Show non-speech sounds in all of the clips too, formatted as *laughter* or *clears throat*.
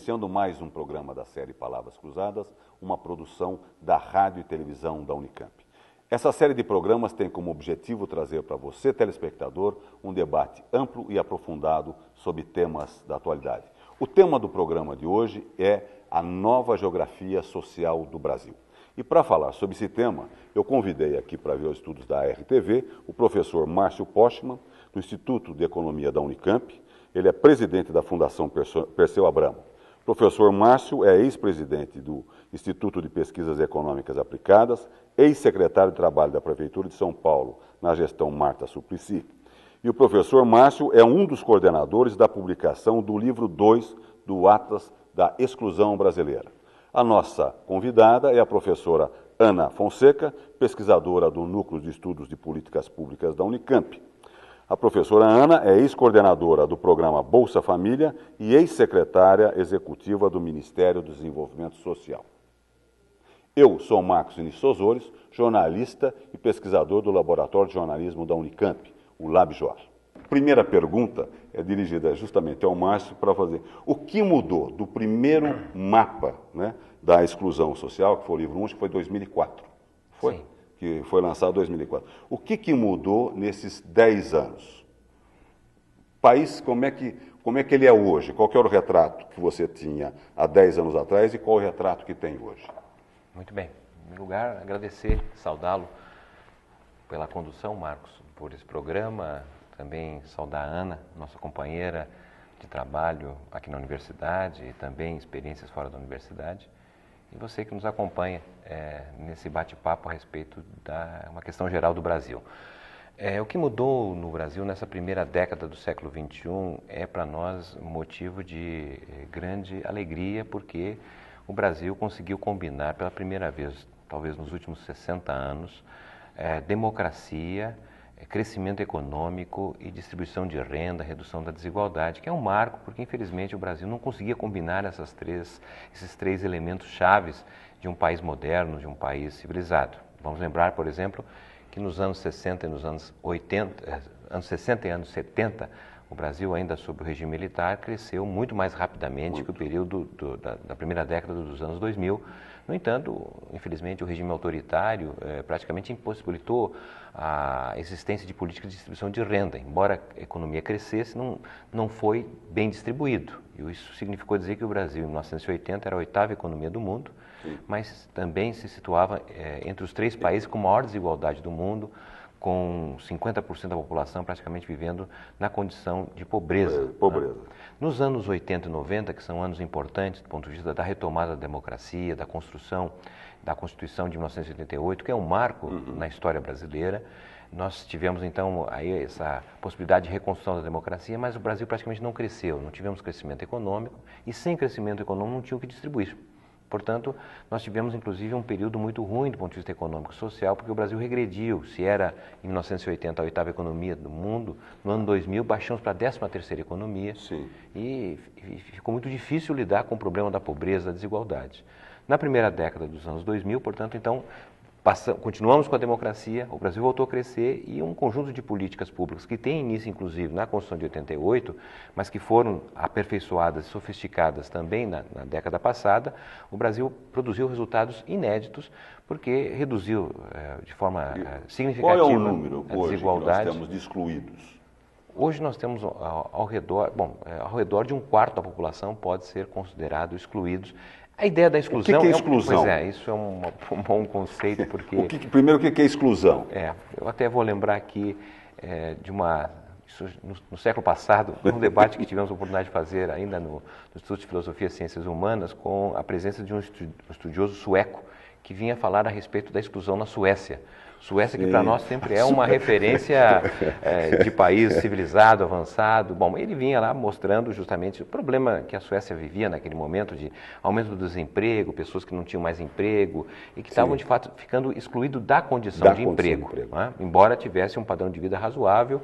Iniciando mais um programa da série Palavras Cruzadas, uma produção da Rádio e Televisão da Unicamp. Essa série de programas tem como objetivo trazer para você, telespectador, um debate amplo e aprofundado sobre temas da atualidade. O tema do programa de hoje é a nova geografia social do Brasil. E para falar sobre esse tema, eu convidei aqui para ver os estudos da RTV o professor Márcio Postman, do Instituto de Economia da Unicamp, ele é presidente da Fundação Perseu Abramo. Professor Márcio é ex-presidente do Instituto de Pesquisas Econômicas Aplicadas, ex-secretário de Trabalho da Prefeitura de São Paulo, na gestão Marta Suplicy. E o professor Márcio é um dos coordenadores da publicação do livro 2 do Atlas da Exclusão Brasileira. A nossa convidada é a professora Ana Fonseca, pesquisadora do Núcleo de Estudos de Políticas Públicas da Unicamp. A professora Ana é ex-coordenadora do programa Bolsa Família e ex-secretária executiva do Ministério do Desenvolvimento Social. Eu sou Marcos Vinícius Osores, jornalista e pesquisador do Laboratório de Jornalismo da Unicamp, o LabJOR. Primeira pergunta é dirigida justamente ao Márcio para fazer o que mudou do primeiro mapa né, da exclusão social, que foi o livro 1, que foi 2004. Foi? Sim que foi lançado em 2004. O que, que mudou nesses 10 anos? País, como é, que, como é que ele é hoje? Qual era o retrato que você tinha há 10 anos atrás e qual o retrato que tem hoje? Muito bem. Em primeiro lugar, agradecer, saudá-lo pela condução, Marcos, por esse programa. Também saudar a Ana, nossa companheira de trabalho aqui na universidade e também experiências fora da universidade e você que nos acompanha é, nesse bate-papo a respeito da uma questão geral do Brasil. É, o que mudou no Brasil nessa primeira década do século XXI é para nós motivo de é, grande alegria, porque o Brasil conseguiu combinar pela primeira vez, talvez nos últimos 60 anos, é, democracia, crescimento econômico e distribuição de renda, redução da desigualdade, que é um marco, porque infelizmente o Brasil não conseguia combinar essas três, esses três elementos chaves de um país moderno, de um país civilizado. Vamos lembrar, por exemplo, que nos anos 60 e nos anos 80, eh, anos 60 e anos 70, o Brasil, ainda sob o regime militar, cresceu muito mais rapidamente muito. que o período do, da, da primeira década dos anos 2000, no entanto, infelizmente, o regime autoritário eh, praticamente impossibilitou a existência de políticas de distribuição de renda. Embora a economia crescesse, não, não foi bem distribuído. E isso significou dizer que o Brasil, em 1980, era a oitava economia do mundo, mas também se situava eh, entre os três países com maior desigualdade do mundo, com 50% da população praticamente vivendo na condição de pobreza. É, pobreza. Né? Nos anos 80 e 90, que são anos importantes do ponto de vista da retomada da democracia, da construção da Constituição de 1988, que é um marco uhum. na história brasileira, nós tivemos então aí essa possibilidade de reconstrução da democracia, mas o Brasil praticamente não cresceu, não tivemos crescimento econômico e sem crescimento econômico não tinha o que distribuir. Portanto, nós tivemos inclusive um período muito ruim do ponto de vista econômico e social, porque o Brasil regrediu. Se era em 1980 a oitava economia do mundo, no ano 2000 baixamos para a décima terceira economia Sim. E, e ficou muito difícil lidar com o problema da pobreza, da desigualdade. Na primeira década dos anos 2000, portanto, então continuamos com a democracia, o Brasil voltou a crescer e um conjunto de políticas públicas que tem início, inclusive, na Constituição de 88, mas que foram aperfeiçoadas e sofisticadas também na, na década passada, o Brasil produziu resultados inéditos porque reduziu é, de forma é, significativa Qual é o número a desigualdade. Nós temos de excluídos? Hoje nós temos ao, ao redor, bom, é, ao redor de um quarto da população pode ser considerado excluídos a ideia da exclusão. O que, que é exclusão? É um, pois é, isso é um, *laughs* um bom conceito, *laughs* porque. o que, primeiro, o que é exclusão? É, eu até vou lembrar aqui é, de uma. No, no, século passado, um *laughs* debate que tivemos a oportunidade de fazer ainda no, no Instituto de Filosofia e Ciências Humanas, com a presença de um estudioso sueco que vinha falar a respeito da exclusão na Suécia. Suécia, que para nós sempre é uma referência é, *laughs* de país civilizado, avançado. Bom, ele vinha lá mostrando justamente o problema que a Suécia vivia naquele momento de aumento do desemprego, pessoas que não tinham mais emprego e que estavam, de fato, ficando excluídos da condição da de condição emprego, de emprego. Né? embora tivesse um padrão de vida razoável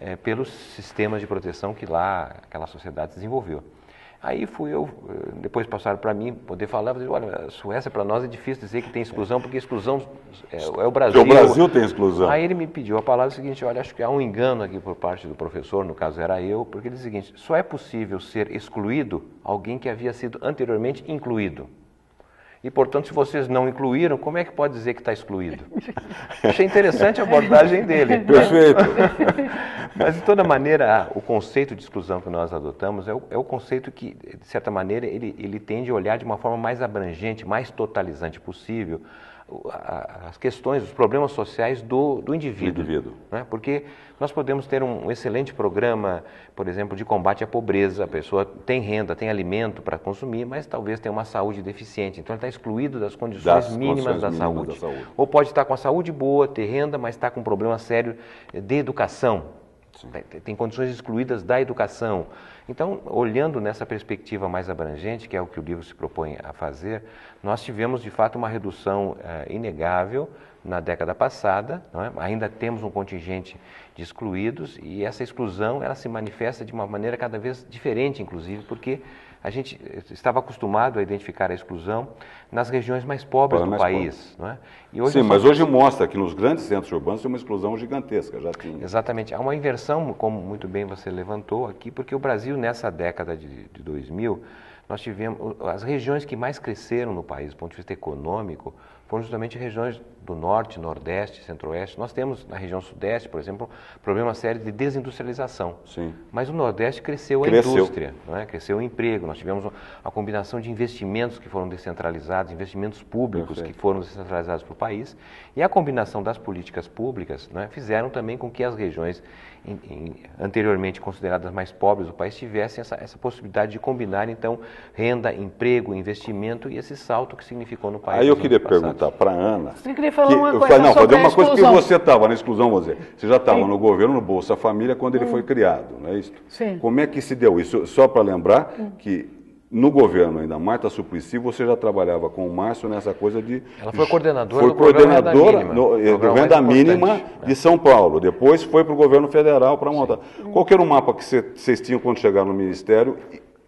é, pelos sistemas de proteção que lá aquela sociedade desenvolveu. Aí fui eu, depois passaram para mim poder falar, falei, olha, a Suécia para nós é difícil dizer que tem exclusão, porque exclusão é, é o Brasil. O Brasil tem exclusão. Aí ele me pediu a palavra seguinte, olha, acho que há um engano aqui por parte do professor, no caso era eu, porque ele diz o seguinte, só é possível ser excluído alguém que havia sido anteriormente incluído. E, portanto, se vocês não incluíram, como é que pode dizer que está excluído? Achei interessante a abordagem dele. *laughs* Perfeito. *laughs* Mas, de toda maneira, o conceito de exclusão que nós adotamos é o, é o conceito que, de certa maneira, ele, ele tende a olhar de uma forma mais abrangente, mais totalizante possível as questões, os problemas sociais do, do indivíduo. indivíduo. Né? Porque nós podemos ter um excelente programa, por exemplo, de combate à pobreza. A pessoa tem renda, tem alimento para consumir, mas talvez tenha uma saúde deficiente. Então, ele está excluído das condições das mínimas, condições da, mínimas saúde. da saúde. Ou pode estar com a saúde boa, ter renda, mas está com um problema sério de educação. Tem condições excluídas da educação. Então, olhando nessa perspectiva mais abrangente, que é o que o livro se propõe a fazer, nós tivemos de fato uma redução eh, inegável na década passada. É? Ainda temos um contingente de excluídos e essa exclusão ela se manifesta de uma maneira cada vez diferente, inclusive, porque a gente estava acostumado a identificar a exclusão nas regiões mais pobres do país. Não é? Sim, mas hoje mostra que nos grandes centros urbanos tem uma exclusão gigantesca, já tinha. Exatamente. Há uma inversão, como muito bem você levantou aqui, porque o Brasil, nessa década de, de 2000, nós tivemos as regiões que mais cresceram no país do ponto de vista econômico foram justamente regiões do norte, nordeste, centro-oeste. Nós temos na região sudeste, por exemplo, problema sério de desindustrialização. Sim. Mas o nordeste cresceu, cresceu. a indústria, não é? cresceu o emprego. Nós tivemos a combinação de investimentos que foram descentralizados, investimentos públicos Perfeito. que foram descentralizados para o país, e a combinação das políticas públicas é? fizeram também com que as regiões em, em, anteriormente consideradas mais pobres do país tivessem essa, essa, possibilidade de combinar, então, renda, emprego, investimento e esse salto que significou no país. Aí eu queria perguntar para a Ana. Você queria falar que, uma coisa Não, fazer uma coisa que você estava na exclusão, vou dizer. Você já estava no governo, no Bolsa Família, quando ele hum. foi criado, não é isso? Sim. Como é que se deu isso? Só para lembrar hum. que no governo ainda, Marta Suplicy, você já trabalhava com o Márcio nessa coisa de... Ela foi coordenadora foi do coordenadora Renda Mínima, no, eh, do Renda Mínima né? de São Paulo. Depois foi para o governo federal para montar. Sim. Qual era o mapa que vocês tinham quando chegaram no Ministério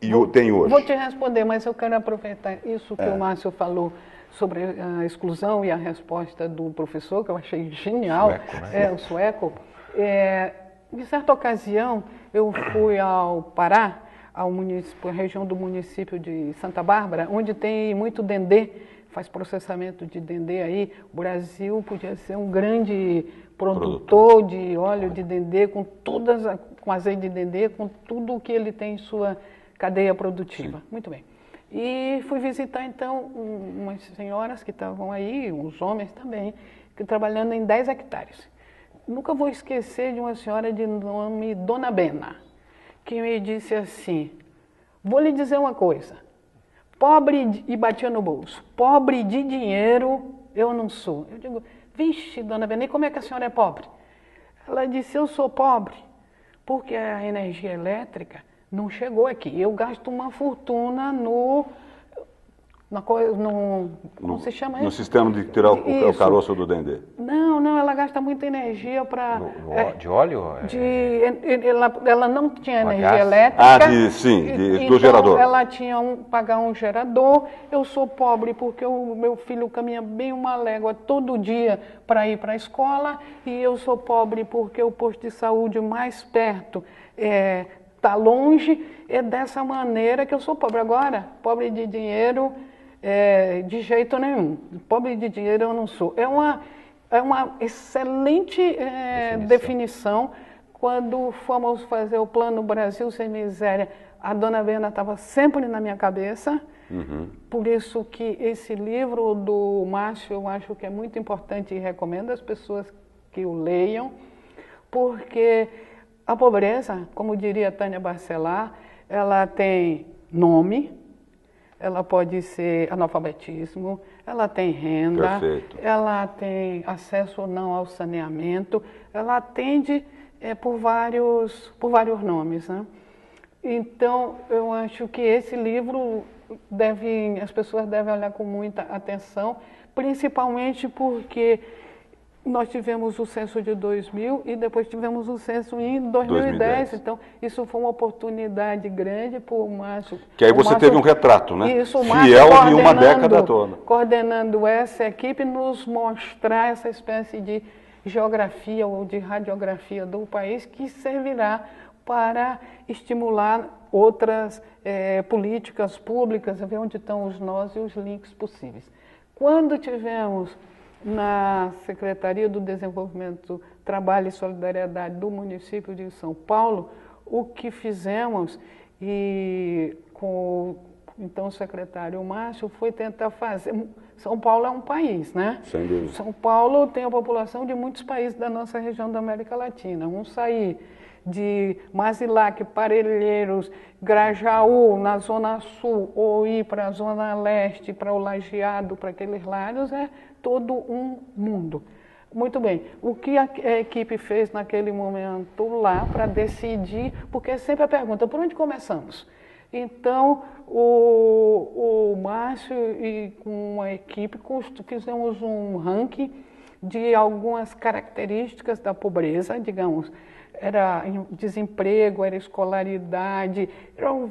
e vou, tem hoje? Vou te responder, mas eu quero aproveitar isso que é. o Márcio falou sobre a exclusão e a resposta do professor, que eu achei genial, sueco, né? é, o sueco. É, em certa ocasião, eu fui ao Pará, ao município, a região do município de Santa Bárbara, onde tem muito dendê, faz processamento de dendê aí. O Brasil podia ser um grande produtor de óleo de dendê, com todas, com azeite de dendê, com tudo o que ele tem em sua cadeia produtiva. Sim. Muito bem. E fui visitar então umas senhoras que estavam aí, uns homens também, que trabalhando em 10 hectares. Nunca vou esquecer de uma senhora de nome Dona Bena que me disse assim: Vou lhe dizer uma coisa. Pobre, e batia no bolso, pobre de dinheiro eu não sou. Eu digo, vixe, dona Benê, como é que a senhora é pobre? Ela disse, eu sou pobre porque a energia elétrica não chegou aqui. Eu gasto uma fortuna no na coisa, no, como no, se chama No sistema de tirar o, o, caroço do dendê. Não, não, ela gasta muita energia para... É, de óleo? De, ela, ela não tinha Uma energia gás? elétrica. Ah, de, sim, de, então, do gerador. ela tinha um, pagar um gerador. Eu sou pobre porque o meu filho caminha bem uma légua todo dia para ir para a escola e eu sou pobre porque o posto de saúde mais perto está é, tá longe. É dessa maneira que eu sou pobre. Agora, pobre de dinheiro é, de jeito nenhum. Pobre de dinheiro eu não sou. É uma, é uma excelente é, definição. definição. Quando fomos fazer o Plano Brasil Sem Miséria, a dona Vena estava sempre na minha cabeça. Uhum. Por isso que esse livro do Márcio eu acho que é muito importante e recomendo às pessoas que o leiam, porque a pobreza, como diria Tânia Barcelar, ela tem nome, ela pode ser analfabetismo, ela tem renda, Perfeito. ela tem acesso ou não ao saneamento, ela atende é, por, vários, por vários nomes. Né? Então, eu acho que esse livro deve, as pessoas devem olhar com muita atenção, principalmente porque nós tivemos o censo de 2000 e depois tivemos o censo em 2010. 2010. Então, isso foi uma oportunidade grande para o Márcio. Que aí você Márcio, teve um retrato, né? Isso, o Márcio Fiel em uma década toda. Coordenando essa equipe, nos mostrar essa espécie de geografia ou de radiografia do país que servirá para estimular outras é, políticas públicas, ver onde estão os nós e os links possíveis. Quando tivemos na Secretaria do Desenvolvimento, Trabalho e Solidariedade do município de São Paulo, o que fizemos e com então o secretário Márcio foi tentar fazer. São Paulo é um país, né? Sem dúvida. São Paulo tem a população de muitos países da nossa região da América Latina. Um sair de Mazilac, Parelheiros, Grajaú, na Zona Sul, ou ir para a Zona Leste, para o Lajeado, para aqueles lados, é todo um mundo. Muito bem. O que a equipe fez naquele momento lá para decidir, porque é sempre a pergunta, por onde começamos? Então, o, o Márcio e com a equipe fizemos um ranking de algumas características da pobreza, digamos, era desemprego, era escolaridade, eram,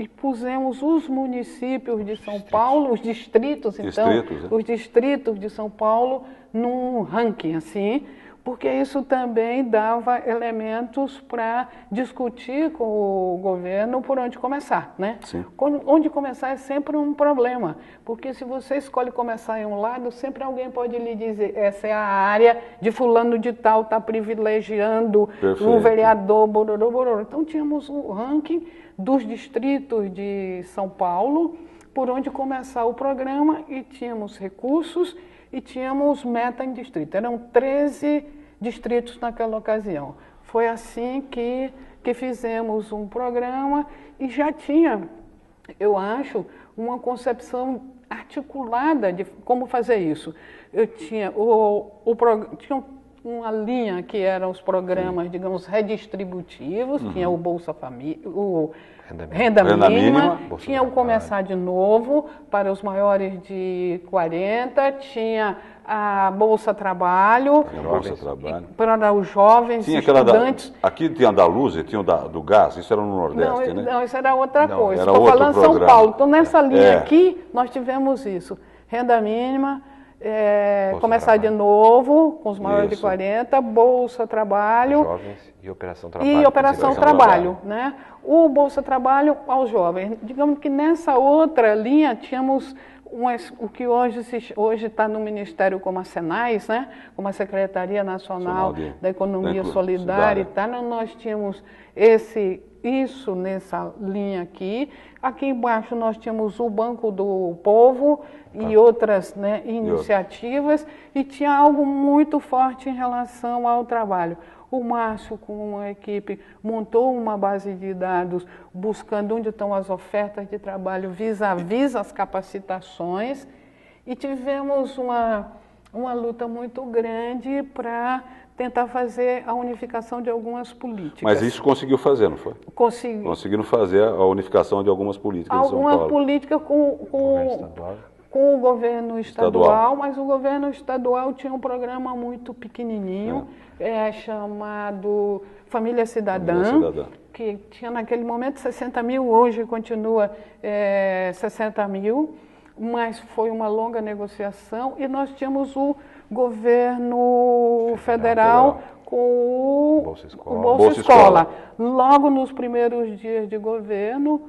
e pusemos os municípios de São Paulo, os distritos, então, distritos, é. os distritos de São Paulo num ranking assim, porque isso também dava elementos para discutir com o governo por onde começar, né? Sim. Onde começar é sempre um problema, porque se você escolhe começar em um lado, sempre alguém pode lhe dizer, essa é a área de fulano de tal, está privilegiando o um vereador, bororô, bororô. Então tínhamos o ranking dos distritos de São Paulo, por onde começar o programa e tínhamos recursos e tínhamos meta em distrito. Eram 13 distritos naquela ocasião. Foi assim que, que fizemos um programa e já tinha, eu acho, uma concepção articulada de como fazer isso. Eu tinha o, o tinha uma linha que eram os programas, Sim. digamos, redistributivos, uhum. tinha o Bolsa Família, o Renda, renda, renda mínima, mínima tinha o Começar de Novo para os maiores de 40, tinha a Bolsa Trabalho, Bolsa Trabalho. para os jovens tinha estudantes. Da, aqui tinha da Luz e tinha da, do gás, isso era no Nordeste, não, né? Não, isso era outra não, coisa. Estou falando programa. São Paulo. Então, nessa linha é. aqui, nós tivemos isso. Renda mínima, é, começar trabalho. de novo, com os maiores Isso. de 40, Bolsa Trabalho. Jovens e Operação Trabalho. E Operação Trabalho, né? O Bolsa Trabalho aos jovens. Digamos que nessa outra linha tínhamos umas, o que hoje hoje está no Ministério como a Senais, né? Como a Secretaria Nacional de, da Economia Solidária e tal, nós tínhamos esse isso nessa linha aqui. Aqui embaixo nós tínhamos o Banco do Povo e ah. outras né, iniciativas e tinha algo muito forte em relação ao trabalho. O Márcio, com uma equipe, montou uma base de dados buscando onde estão as ofertas de trabalho vis-à-vis as capacitações e tivemos uma, uma luta muito grande para tentar fazer a unificação de algumas políticas. Mas isso conseguiu fazer, não foi? Consegui. Conseguiram fazer a unificação de algumas políticas Alguma em São Paulo. política com, com, com o governo estadual, estadual, mas o governo estadual tinha um programa muito pequenininho, é. É, chamado Família Cidadã, Família Cidadã, que tinha naquele momento 60 mil, hoje continua é, 60 mil, mas foi uma longa negociação e nós tínhamos o governo federal, federal com o Bolsa Escola. O Bolsa, Bolsa Escola. Escola. Logo nos primeiros dias de governo,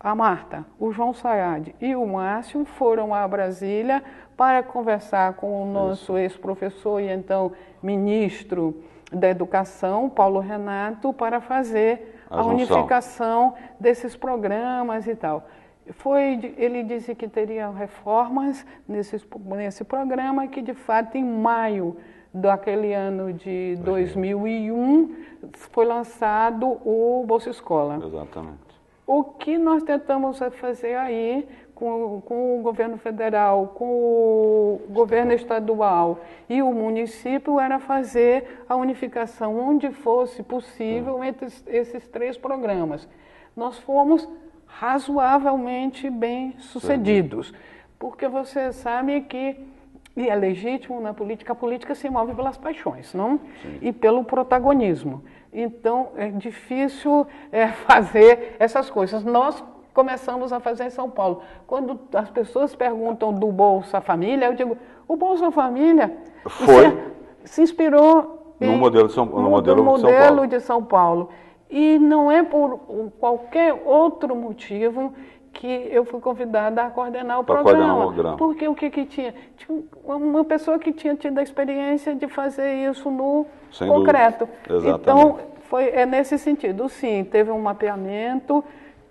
a Marta, o João Sayad e o Márcio foram a Brasília para conversar com o nosso ex-professor e então ministro da Educação, Paulo Renato, para fazer a, a unificação desses programas e tal. Foi, ele disse que teria reformas nesse, nesse programa que, de fato, em maio daquele ano de 2001, foi lançado o Bolsa Escola. Exatamente. O que nós tentamos fazer aí com, com, o governo federal, com o governo estadual e o município era fazer a unificação onde fosse possível entre esses três programas. Nós fomos razoavelmente bem sucedidos, porque você sabe que e é legítimo na política, a política se move pelas paixões, não? Sim. E pelo protagonismo. Então, é difícil é, *laughs* fazer essas coisas. Nós começamos a fazer em São Paulo. Quando as pessoas perguntam do Bolsa Família, eu digo, o Bolsa Família Foi. se inspirou no em, modelo, de São, no modelo, modelo de, São de São Paulo. E não é por qualquer outro motivo que eu fui convidada a coordenar o pra programa. Coordenar o programa. Porque o que, que tinha? Tinha uma pessoa que tinha tido a experiência de fazer isso no Sem concreto. Então, foi, é nesse sentido. Sim, teve um mapeamento,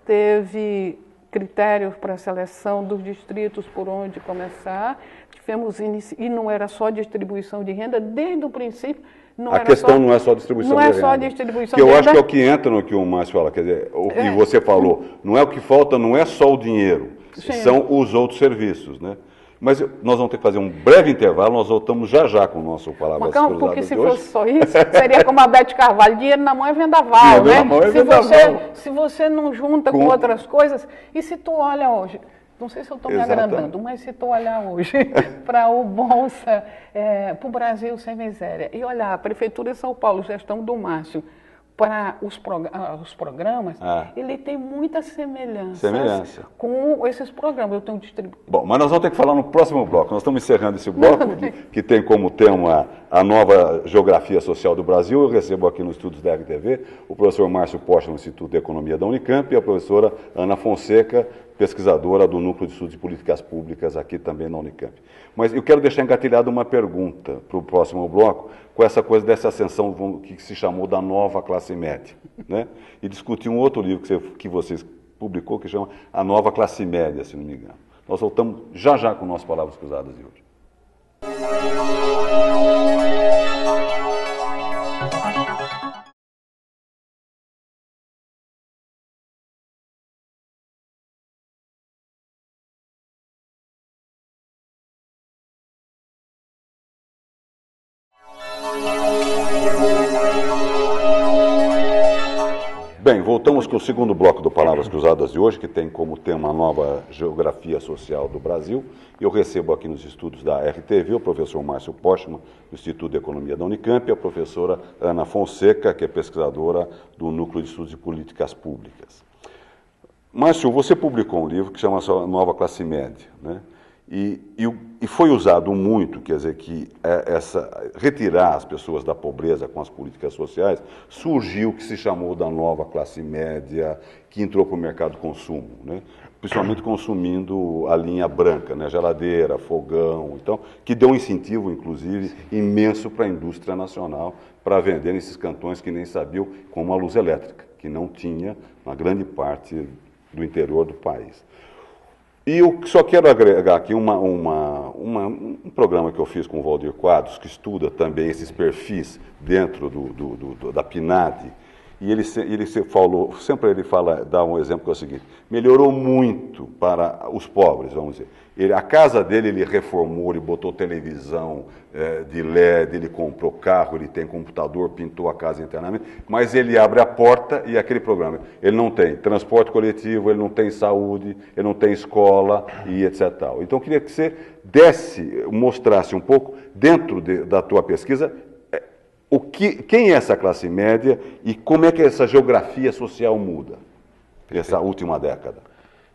teve critérios para a seleção dos distritos por onde começar. Tivemos e não era só distribuição de renda, desde o princípio não a questão só, não é só distribuição não de é só distribuição que eu acho que é o que entra no que o Márcio fala, quer dizer, o que É. você falou, não é o que falta, não é só o dinheiro, Sim. são os outros serviços, né? Mas nós vamos ter que fazer um breve intervalo, nós voltamos já já com o nosso Palavras calma, Cruzadas porque se fosse só isso, *laughs* seria como a Bete Carvalho, dinheiro na mão é vendaval, Dinheiro né? na mão é se, vendaval. Você, se você não junta com, Com- outras coisas, e se tu olha hoje, não sei se eu estou me agradando, mas se tu olhar hoje *laughs* para o Bolsa, para o Brasil Sem Miséria, e olhar a Prefeitura de São Paulo, gestão do Márcio, para os, prog- ah, os programas, Ah. ele tem muitas semelhanças Semelhança. com esses programas. Eu tenho distribuído. Bom, mas nós vamos ter que falar no próximo bloco. Nós estamos encerrando esse bloco, de- que tem como tema a nova geografia social do Brasil. Eu recebo aqui no Estúdios da RTV o professor Márcio Pocha, do Instituto de Economia da Unicamp, e a professora Ana Fonseca, pesquisadora do Núcleo de Estudos de Políticas Públicas aqui também na Unicamp. Mas eu quero deixar engatilhada uma pergunta para o próximo bloco, com essa coisa dessa ascensão que se chamou da nova classe média, né? E discutir um outro livro que, você, que vocês publicou, que chama A Nova Classe Média, se não me engano. Nós voltamos já já com nossas palavras cruzadas de hoje. Voltamos com o segundo bloco do Palavras Cruzadas de hoje, que tem como tema a nova geografia social do Brasil. Eu recebo aqui nos estudos da RTV o professor Márcio Postman, do Instituto de Economia da Unicamp, e a professora Ana Fonseca, que é pesquisadora do Núcleo de Estudos de Políticas Públicas. Márcio, você publicou um livro que chama Nova Classe Média, né? E, e e foi usado muito, quer dizer, que é, essa, retirar as pessoas da pobreza com as políticas sociais, surgiu o que se chamou da nova classe média, que entrou para o mercado de consumo, né? principalmente consumindo a linha branca, né? geladeira, fogão, então, que deu um incentivo, inclusive, imenso para a indústria nacional para vender nesses cantões que nem sabiam como a luz elétrica, que não tinha uma grande parte do interior do país. E eu só quero agregar aqui uma, uma- uma- um programa que eu fiz com o Valdir Quadros, que estuda também esses perfis dentro do, do- do- da PNAD. E ele, ele falou, sempre ele fala, dá um exemplo que é o seguinte: melhorou muito para os pobres, vamos dizer. Ele, a casa dele ele reformou, ele botou televisão eh, de LED, ele comprou carro, ele tem computador, pintou a casa internamente, mas ele abre a porta e aquele programa. Ele não tem transporte coletivo, ele não tem saúde, ele não tem escola e etc. tal. Então eu queria que você desse, mostrasse um pouco, dentro de- da tua pesquisa, eh, o que, quem é essa classe média e como é que essa geografia social muda nessa última década.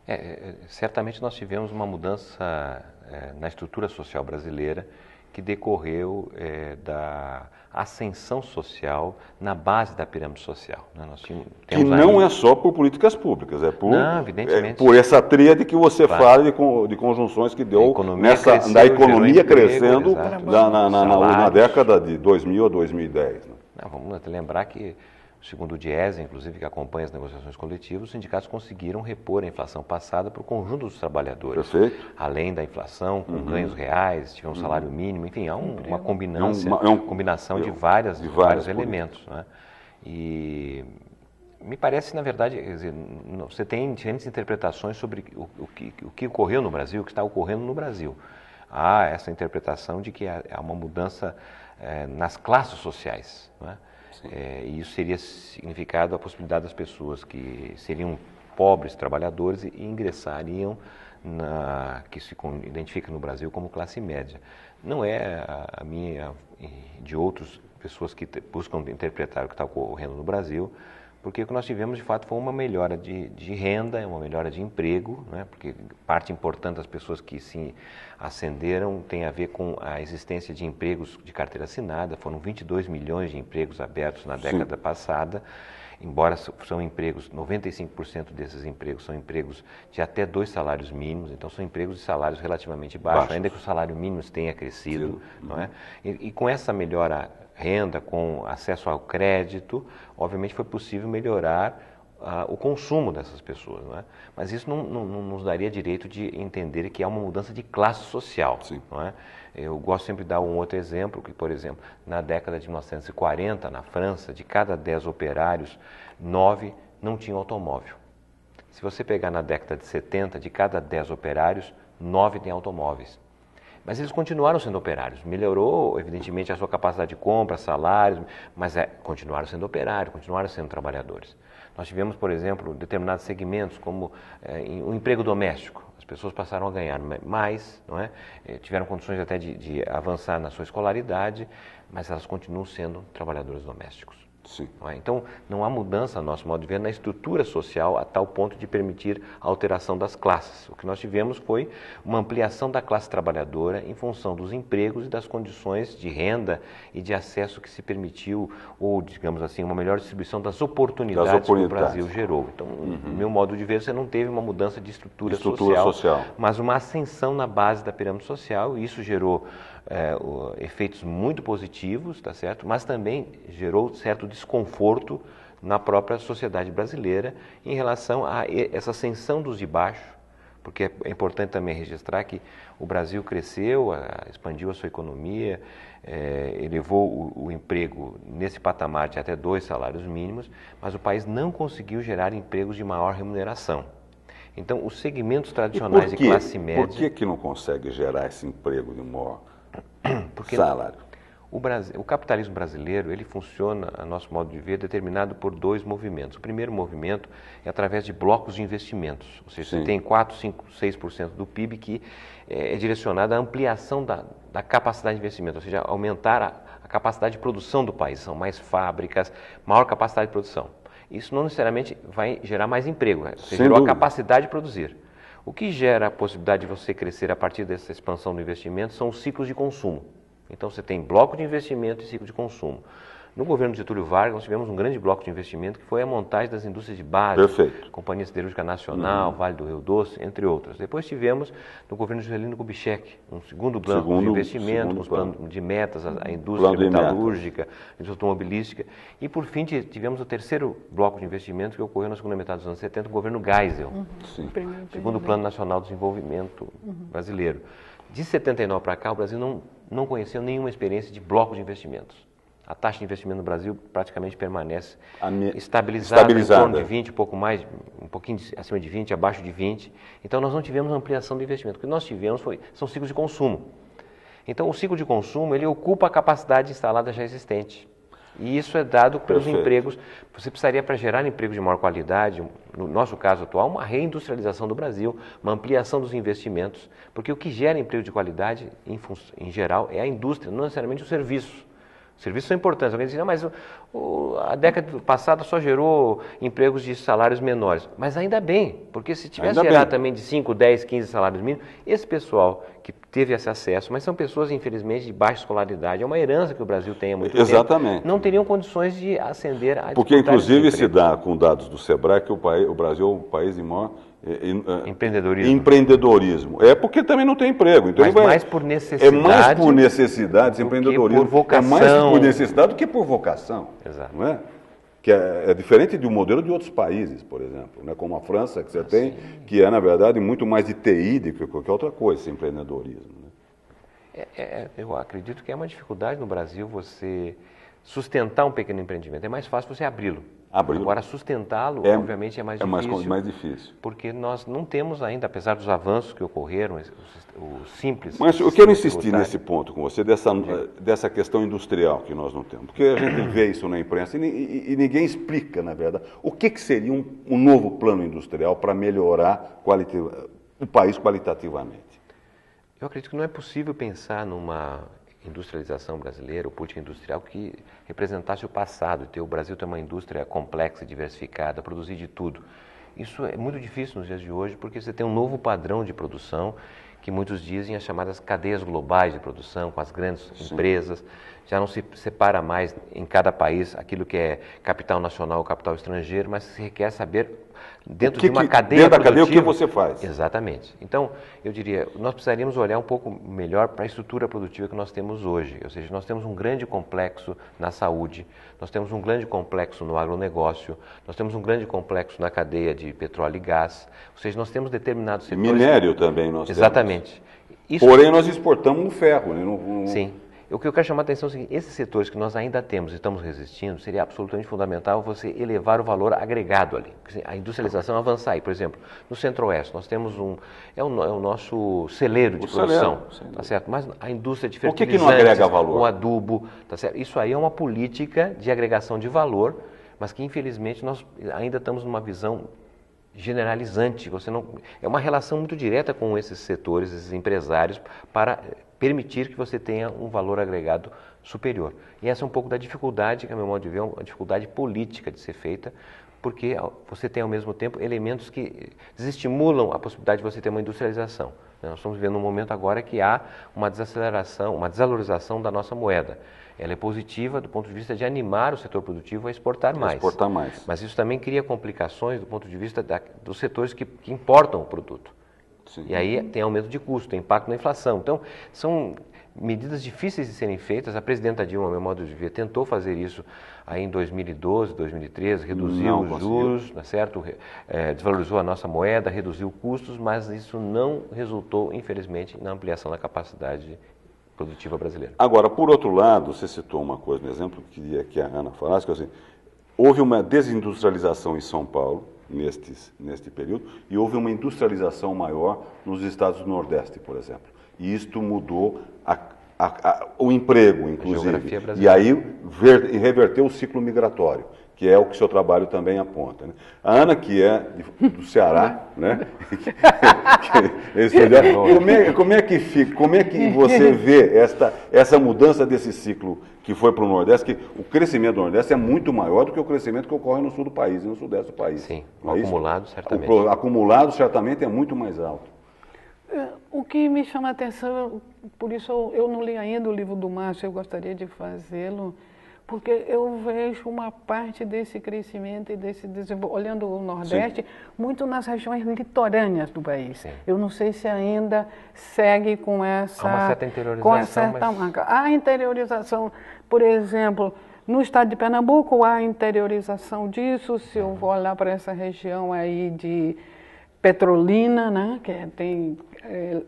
É, é, certamente nós tivemos uma mudança é, na estrutura social brasileira que decorreu é, da ascensão social na base da pirâmide social. né? Nós tínhamos, Que não aí- é só por políticas públicas, é por, Não, evidentemente. é por essa tríade que você Claro. fala de, con- de conjunções que deu economia nessa, cresceu, da economia crescendo na, na- na- na- década de 2000 a 2010. né? Não, vamos lembrar que, segundo o Diese, inclusive, que acompanha as negociações coletivas, os sindicatos conseguiram repor a inflação passada para o conjunto dos trabalhadores. Perfeito. Uhum. Além da inflação, com ganhos reais, tinha um salário mínimo, enfim, há um- uma combinância, É um- é um- combinação de é várias, de vários elementos. Né? E me parece, na verdade, dizer, você tem diferentes interpretações sobre o, o que, o que ocorreu no Brasil, o que está ocorrendo no Brasil. Há essa interpretação de que há há uma mudança eh, nas classes sociais. não é? Eh, e isso seria significado a possibilidade das pessoas que seriam pobres trabalhadores e ingressariam na que se identifica no Brasil como classe média. Não é a, minha de outras pessoas que buscam interpretar o que está ocorrendo no Brasil, porque o que nós tivemos de fato foi uma melhora de, de renda, uma melhora de emprego, né? porque parte importante das pessoas que se ascenderam tem a ver com a existência de empregos de carteira assinada, foram 22 milhões de empregos abertos na década Sim. passada, embora são empregos, 95% desses empregos são empregos de até dois salários mínimos, então são empregos de salários relativamente baixos, baixos. ainda que o salário mínimo tenha crescido, Sim. não é? E, e com essa melhora renda, com acesso ao crédito, obviamente foi possível melhorar uh, o consumo dessas pessoas. Não é? Mas isso não, não, não, nos daria direito de entender que há uma mudança de classe social. Sim. Não é? Eu gosto sempre de dar um outro exemplo, que, por exemplo, na década de 1940, na França, de cada 10 operários, 9 não tinham automóvel. Se você pegar na década de 70, de cada 10 operários, 9 têm automóveis. Mas eles continuaram sendo operários. Melhorou, evidentemente, a sua capacidade de compra, salários, mas é, continuaram sendo operários, continuaram sendo trabalhadores. Nós tivemos, por exemplo, determinados segmentos, como é, o emprego doméstico. As pessoas passaram a ganhar mais, não é? é? tiveram condições até de, de avançar na sua escolaridade, mas elas continuam sendo trabalhadores domésticos. Sim. Não é? Então, não há mudança, a nosso modo de ver, na estrutura social a tal ponto de permitir a alteração das classes. O que nós tivemos foi uma ampliação da classe trabalhadora em função dos empregos e das condições de renda e de acesso que se permitiu, ou, digamos assim, uma melhor distribuição das oportunidades, das oportunidades. que o Brasil gerou. Então, uhum. no meu modo de ver, você não teve uma mudança de estrutura, estrutura social, social, mas uma ascensão na base da pirâmide social, e isso gerou é, o, efeitos muito positivos, tá certo? Mas também gerou certo desconforto na própria sociedade brasileira em relação a essa ascensão dos de baixo, porque é importante também registrar que o Brasil cresceu, expandiu a sua economia, é, elevou o, o, emprego nesse patamar de até dois salários mínimos, mas o país não conseguiu gerar empregos de maior remuneração. Então, os segmentos tradicionais de classe média. Por que, que não consegue gerar esse emprego de maior Porque salário. O, Brasil, o, capitalismo brasileiro ele funciona, a nosso modo de ver, determinado por dois movimentos. O primeiro movimento é através de blocos de investimentos, ou seja, Sim. você tem 4, 5, 6% do PIB que é, é direcionado à ampliação da, da, capacidade de investimento, ou seja, aumentar a, a capacidade de produção do país. São mais fábricas, maior capacidade de produção. Isso não necessariamente vai gerar mais emprego, né? você Sem gerou dúvida. a capacidade de produzir. O que gera a possibilidade de você crescer a partir dessa expansão do investimento são os ciclos de consumo. Então você tem bloco de investimento e ciclo de consumo. No governo de Getúlio Vargas, nós tivemos um grande bloco de investimento que foi a montagem das indústrias de base, Perfeito. Companhia Siderúrgica Nacional, uhum. Vale do Rio Doce, entre outras. Depois tivemos, no governo de Juscelino Kubitschek, um segundo plano segundo, de investimento, um plano de metas, a, a indústria metalúrgica, a indústria automobilística. E, por fim, tivemos o terceiro bloco de investimento que ocorreu na segunda metade dos anos 70, o governo Geisel, uhum. segundo Plano Nacional de Desenvolvimento uhum. Brasileiro. De 79 para cá, o Brasil não, não conheceu nenhuma experiência de bloco de investimentos a taxa de investimento no Brasil praticamente permanece estabilizada, estabilizada, em torno de 20, um pouco mais, um pouquinho acima de 20, abaixo de 20. Então nós não tivemos ampliação do investimento. O que nós tivemos foi, são ciclos de consumo. Então o ciclo de consumo ele ocupa a capacidade instalada já existente. E isso é dado pelos Perfeito. empregos. Você precisaria, para gerar empregos de maior qualidade, no nosso caso atual, uma reindustrialização do Brasil, uma ampliação dos investimentos, porque o que gera emprego de qualidade, em, em geral, é a indústria, não necessariamente o serviço. Serviços são importantes. Alguém diz, não, mas o, a década passada só gerou empregos de salários menores. Mas ainda bem, porque se tivesse ainda gerado bem. também de 5, 10, 15 salários mínimos, esse pessoal que teve esse acesso, mas são pessoas, infelizmente, de baixa escolaridade, é uma herança que o Brasil tem há muito Exatamente. tempo, não teriam condições de ascender a Porque, inclusive, se dá com dados do SEBRAE que o, país, o Brasil é o país de maior empreendedorismo. Empreendedorismo. É porque também não tem emprego. Então Mas vai, mais por necessidade. É mais por necessidade, empreendedorismo. Por vocação. É mais por necessidade do que por vocação. Exato. Não é? Que é, é diferente do modelo de outros países, por exemplo, né? como a França, que você ah, tem, sim. que é, na verdade, muito mais de TI do que qualquer outra coisa, esse empreendedorismo. Né? É, é, eu acredito que é uma dificuldade no Brasil você sustentar um pequeno empreendimento. É mais fácil você abri-lo. Abriu. Agora, sustentá-lo, É- obviamente, é mais é mais, difícil. mais difícil. Porque nós não temos ainda, apesar dos avanços que ocorreram, os, os simples. Mas eu quero insistir nesse ponto com você, dessa, dessa questão industrial que nós não temos. Porque a gente vê isso na imprensa e, e- e ninguém explica, na verdade, o que, que seria um, um novo plano industrial para melhorar o país qualitativamente. Eu acredito que não é possível pensar numa industrialização brasileira, ou política industrial, que representasse o passado, ter o Brasil ter uma indústria complexa, diversificada, produzir de tudo. Isso é muito difícil nos dias de hoje, porque você tem um novo padrão de produção, que muitos dizem as chamadas cadeias globais de produção, com as grandes empresas. Já não se separa mais em cada país aquilo que é capital nacional ou capital estrangeiro, mas se requer saber, dentro que de uma cadeia dentro da cadeia, o que você faz? Exatamente. Então, eu diria, nós precisaríamos olhar um pouco melhor para a estrutura produtiva que nós temos hoje. Ou seja, nós temos um grande complexo na saúde, nós temos um grande complexo no agronegócio, nós temos um grande complexo na cadeia de petróleo e gás. Ou seja, nós temos determinados setores... Minério também nós Exatamente. Isso- temos. Porém, nós exportamos o ferro. Né? Não- não- Sim. O que eu quero chamar a atenção é o seguinte, esses setores que nós ainda temos e estamos resistindo, seria absolutamente fundamental você elevar o valor agregado ali. A industrialização avançar aí. Por exemplo, no Centro-Oeste, nós temos um... É o, é o nosso celeiro de O produção, celeiro, tá certo? Mas a indústria de O que que fertilizantes, não agrega valor? o adubo, tá certo? Isso aí é uma política de agregação de valor, mas que infelizmente nós ainda estamos numa visão generalizante. Você não é uma relação muito direta com esses setores, esses empresários, para eh, permitir que você tenha um valor agregado superior. E essa é um pouco da dificuldade, que a meu modo de ver, é uma dificuldade política de ser feita, porque você tem ao mesmo tempo elementos que desestimulam a possibilidade de você ter uma industrialização. né? Nós estamos vivendo um momento agora que há uma desaceleração, uma desvalorização da nossa moeda. Ela é positiva do ponto de vista de animar o setor produtivo a exportar mais. Exportar mais. Mas isso também cria complicações do ponto de vista da- dos setores que, que importam o produto. Sim. E aí tem aumento de custo, tem impacto na inflação. Então, são medidas difíceis de serem feitas. A presidenta Dilma, meu modo de ver, tentou fazer isso aí em 2012, 2013, reduziu Não os conseguiu. juros, é certo? Eh, desvalorizou a nossa moeda, reduziu custos, mas isso não resultou, infelizmente, na ampliação da capacidade produtiva brasileira. Agora, por outro lado, você citou uma coisa, um exemplo que queria que a Ana falasse, que é assim, houve uma desindustrialização em São Paulo neste, neste período e houve uma industrialização maior nos estados do Nordeste, por exemplo. E isto mudou a- a- a- o emprego, inclusive. E aí ver- reverteu o ciclo migratório, que é o que o seu trabalho também aponta. né? A Ana, que é de- do Ceará, *laughs* né? *laughs* Olhar- *laughs* como, é, como é que fica, como é que você vê esta, essa mudança desse ciclo que foi para o Nordeste, que o crescimento do Nordeste é muito maior do que o crescimento que ocorre no sul do país e no sudeste do país. Sim, o é isso? acumulado, O certamente. pro- acumulado certamente é muito mais alto. É, O que me chama a atenção, por isso eu, eu não li ainda o livro do Márcio, eu gostaria de fazê-lo, porque eu vejo uma parte desse crescimento e desse desenvolvimento, olhando o Nordeste, muito nas regiões litorâneas do país. Sim. Eu não sei se ainda segue com essa... Há uma certa Com interiorização, essa certa mas- marca. Há interiorização, por exemplo, no estado de Pernambuco há interiorização disso, se eu vou olhar para essa região aí de Petrolina, né, que é- tem eh,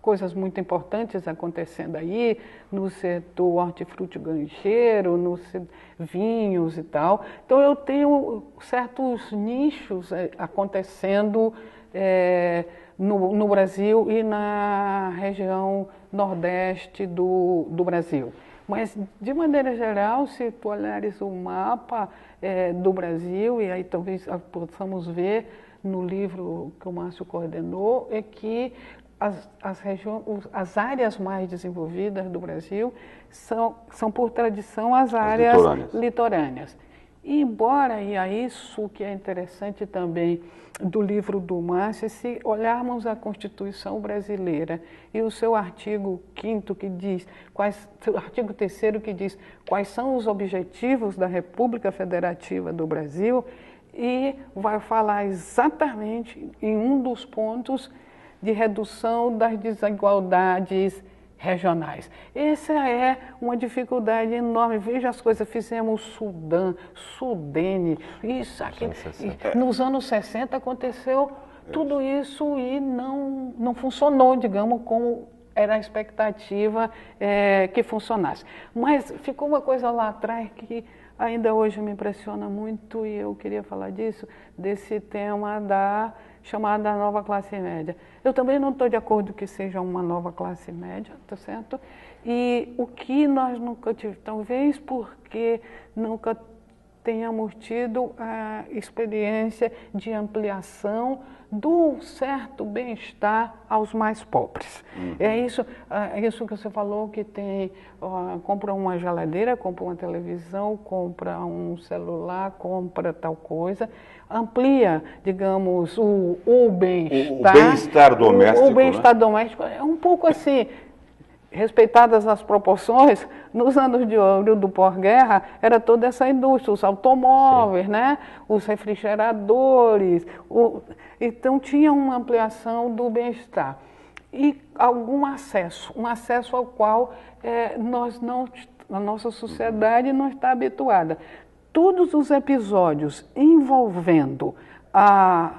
coisas muito importantes acontecendo aí, no setor hortifruti-gancheiro, no se- vinhos e tal. Então eu tenho certos nichos eh, acontecendo eh, no, no Brasil e na região nordeste do, do Brasil. Mas, de maneira geral, se tu olhares o mapa eh, do Brasil, e aí talvez ah, possamos ver no livro que o Márcio coordenou, é que as, as, regiões, as áreas mais desenvolvidas do Brasil são, são por tradição, as áreas litorâneas. litorâneas. E embora, e é isso que é interessante também do livro do Márcio, é se olharmos a Constituição brasileira e o seu artigo 5 que diz, quais, seu artigo 3 que diz quais são os objetivos da República Federativa do Brasil, e vai falar exatamente em um dos pontos de redução das desigualdades regionais. Essa é uma dificuldade enorme. Veja as coisas, fizemos Sudã, Sudene, isso, aquilo. anos 60. E Nos anos 60 aconteceu tudo isso e não, não funcionou, digamos, como era a expectativa eh, que funcionasse. Mas ficou uma coisa lá atrás que ainda hoje me impressiona muito e eu queria falar disso, desse tema da chamada nova classe média. Eu também não estou de acordo que seja uma nova classe média, tá certo? E o que nós nunca tivemos, talvez porque nunca tenhamos tido a experiência de ampliação do certo bem-estar aos mais pobres. Uhum. É isso, é isso que você falou que tem, ó, compra uma geladeira, compra uma televisão, compra um celular, compra tal coisa, amplia, digamos, o, o bem-estar. O bem-estar doméstico. O, o bem-estar né? doméstico é um pouco assim respeitadas as proporções, nos anos de ouro do pós-guerra, era toda essa indústria, os automóveis, né? os refrigeradores. O... Então, tinha uma ampliação do bem-estar. E algum acesso, um acesso ao qual é, nós não, a nossa sociedade não está habituada. Todos os episódios envolvendo a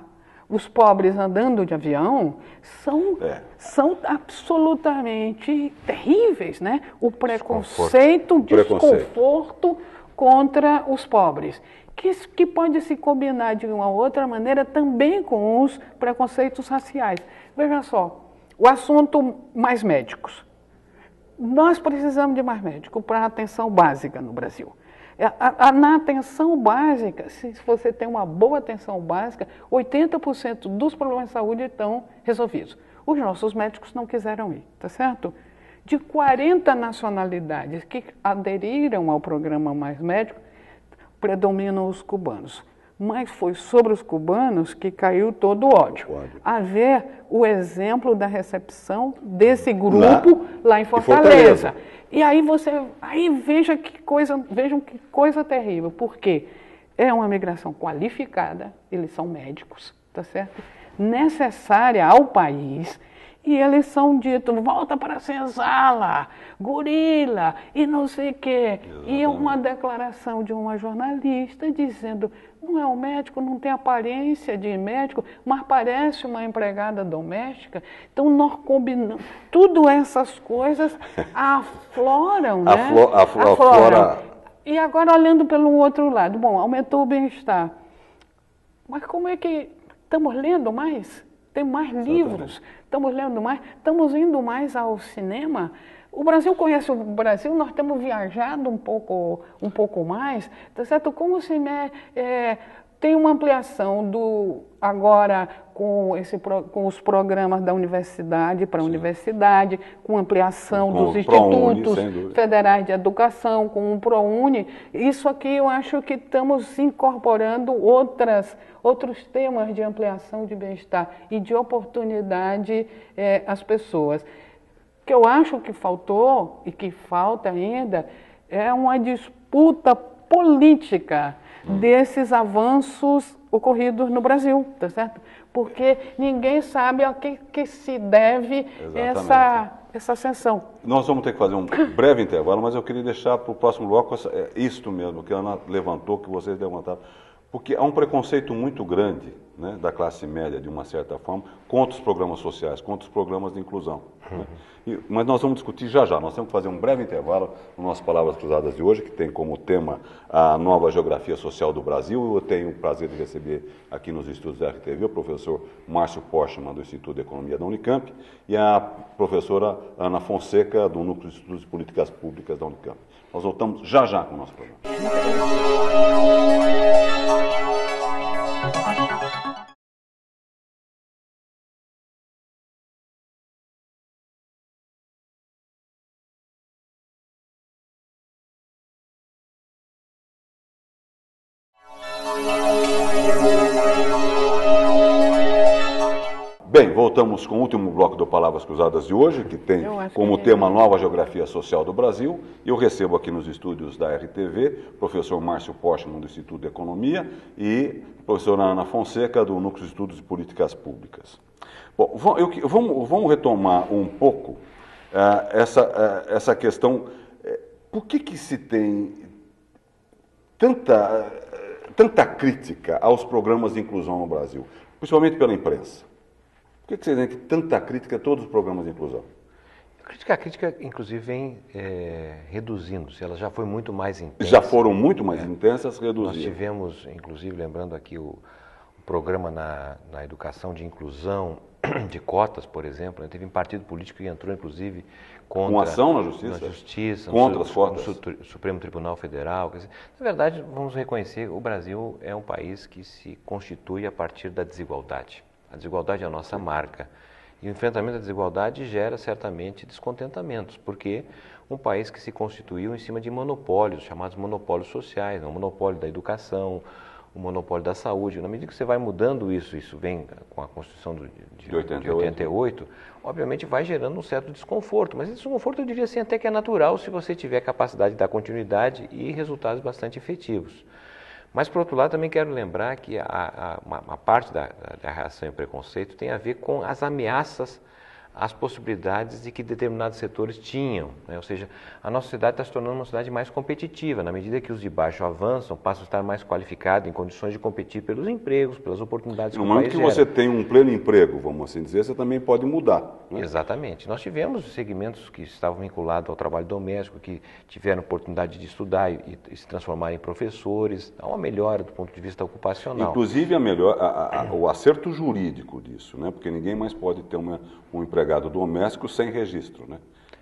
os pobres andando de avião são, é. são absolutamente terríveis, né? O preconceito, o desconforto contra os pobres, que, que pode se combinar de uma outra maneira também com os preconceitos raciais. Veja só, o assunto mais médicos. Nós precisamos de mais médicos para atenção básica no Brasil. É, a, a, na atenção básica, se você tem uma boa atenção básica, 80% dos problemas de saúde estão resolvidos. Os nossos médicos não quiseram ir, tá certo? De 40 nacionalidades que aderiram ao programa Mais Médico, predominam os cubanos. Mas foi sobre os cubanos que caiu todo o ódio. A ver o exemplo da recepção desse grupo lá, lá em Fortaleza. Fortaleza. E aí você, aí veja que coisa, vejam que coisa terrível, porque é uma migração qualificada, eles são médicos, tá certo? Necessária ao país, e eles são ditos, volta para a senzala, gorila, e não sei o quê. Exatamente. E uma declaração de uma jornalista dizendo, não é um médico, não tem aparência de médico, mas parece uma empregada doméstica. Então nós combinamos, tudo essas coisas *laughs* afloram, né? Aflo, aflo, afloram. E agora olhando pelo outro lado, bom, aumentou o bem-estar. Mas como é que estamos lendo mais? Tem mais livros, estamos lendo mais, estamos indo mais ao cinema. O Brasil conhece o Brasil, nós temos viajado um pouco, um pouco mais, tá certo? Como se é, tem uma ampliação do agora com, esse, com os programas da universidade para a universidade, com ampliação com dos institutos federais de educação, com o ProUni. Isso aqui eu acho que estamos incorporando outras outros temas de ampliação de bem-estar e de oportunidade é, às pessoas. O que eu acho que faltou e que falta ainda é uma disputa política hum. desses avanços ocorridos no Brasil, tá certo? Porque ninguém sabe a que, que se deve essa, essa ascensão. Nós vamos ter que fazer um breve intervalo, mas eu queria deixar para o próximo bloco é, isto mesmo que a Ana levantou, que vocês levantaram. Porque há um preconceito muito grande né, da classe média, de uma certa forma, contra os programas sociais, contra os programas de inclusão. Né? E, mas nós vamos discutir já já. Nós temos que fazer um breve intervalo no nossas Palavras Cruzadas de hoje, que tem como tema a nova geografia social do Brasil. Eu tenho o prazer de receber aqui nos estúdios da RTV o professor Márcio Porchman, do Instituto de Economia da Unicamp, e a professora Ana Fonseca, do Núcleo de Estudos de Políticas Públicas da Unicamp. Nós voltamos já já com o nosso programa. Voltamos com o último bloco do Palavras Cruzadas de hoje, que tem como que tema Nova Geografia Social do Brasil. Eu recebo aqui nos estúdios da RTV o professor Márcio Postman, do Instituto de Economia, e a professora Ana Fonseca, do Núcleo de Estudos de Políticas Públicas. Bom, eu, vamos, vamos, retomar um pouco uh, essa, uh, essa questão. Uh, por que, que se tem tanta, tanta crítica aos programas de inclusão no Brasil, principalmente pela imprensa? Por que vocês têm tanta crítica a todos os programas de inclusão? crítica, a crítica, inclusive, vem é, reduzindo-se. Ela já foi muito mais intensa. Já foram muito mais é. intensas, reduzidas. Nós tivemos, inclusive, lembrando aqui o, o programa na, na educação de inclusão *clears throat* de cotas, por exemplo. Né? Teve um partido político que entrou, inclusive, contra... Com ação na justiça? Na justiça. Contra no, as cotas? No Supremo Tribunal Federal. Dizer, na verdade, vamos reconhecer, o Brasil é um país que se constitui a partir da desigualdade. A desigualdade é a nossa marca. E o enfrentamento da desigualdade gera certamente descontentamentos, porque um país que se constituiu em cima de monopólios, chamados monopólios sociais, né? o monopólio da educação, o monopólio da saúde. Na medida que você vai mudando isso, isso vem com a Constituição de, de, 88. de 88, obviamente vai gerando um certo desconforto. Mas esse desconforto eu diria assim até que é natural se você tiver capacidade de dar continuidade e resultados bastante efetivos. Mas, por outro lado, também quero lembrar que a, a, uma, uma, parte da, da reação e preconceito tem a ver com as ameaças as possibilidades de que determinados setores tinham. Né? Ou seja, a nossa cidade está se tornando uma cidade mais competitiva. Na medida que os de baixo avançam, passam a estar mais qualificados, em condições de competir pelos empregos, pelas oportunidades no que No momento que você tem um pleno emprego, vamos assim dizer, você também pode mudar. Né? Exatamente. Nós tivemos segmentos que estavam vinculados ao trabalho doméstico, que tiveram oportunidade de estudar e, e se transformar em professores. Há uma melhora do ponto de vista ocupacional. Inclusive, a melhor, a, a, o acerto jurídico disso, né? porque ninguém mais pode ter uma, um empregado doméstico sem registro, né?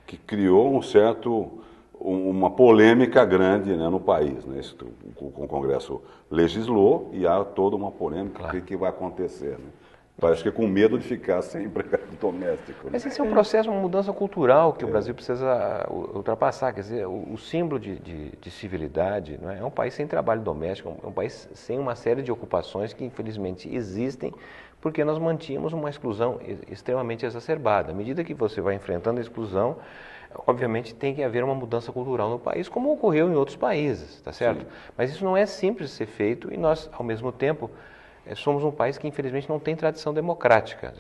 que criou um certo, uma polêmica grande né, no país. Né? Isso, o, Congresso legislou e há toda uma polêmica claro. que, vai acontecer. Né? Parece que é com medo de ficar *laughs* sem empregado doméstico. Né? Mas esse é um processo, uma mudança cultural que é. o Brasil precisa ultrapassar. Quer dizer, o, o símbolo de, de, de civilidade é? é? um país sem trabalho doméstico, é um país sem uma série de ocupações que infelizmente existem porque nós mantínhamos uma exclusão extremamente exacerbada. À medida que você vai enfrentando a exclusão, obviamente tem que haver uma mudança cultural no país, como ocorreu em outros países, tá certo? Sim. Mas isso não é simples de ser feito e nós, ao mesmo tempo, somos um país que infelizmente não tem tradição democrática.